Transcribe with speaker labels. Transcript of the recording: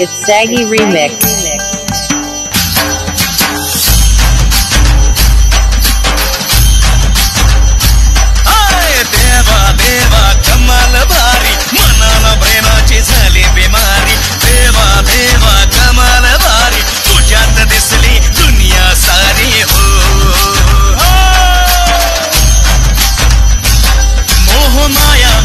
Speaker 1: It's Saggy it's Remix. Saggy Remix.
Speaker 2: Maya